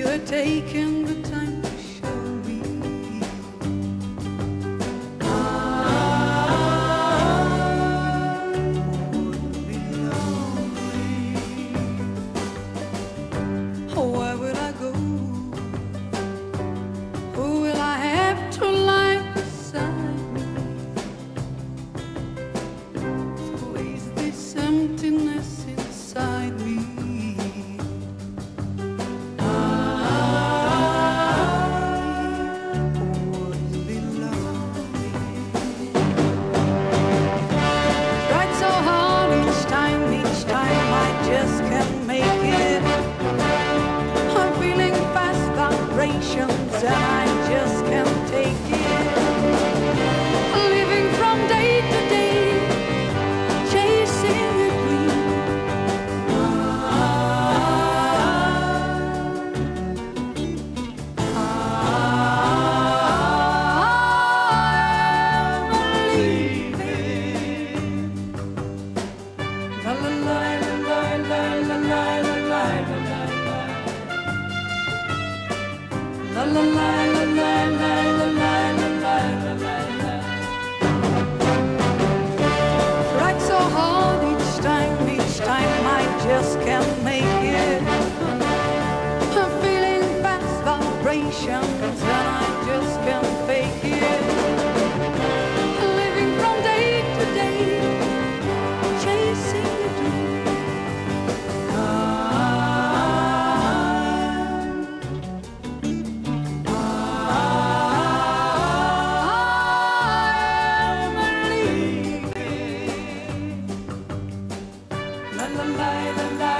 you? If naked. I'm feeling fast vibrations. I la la la la la la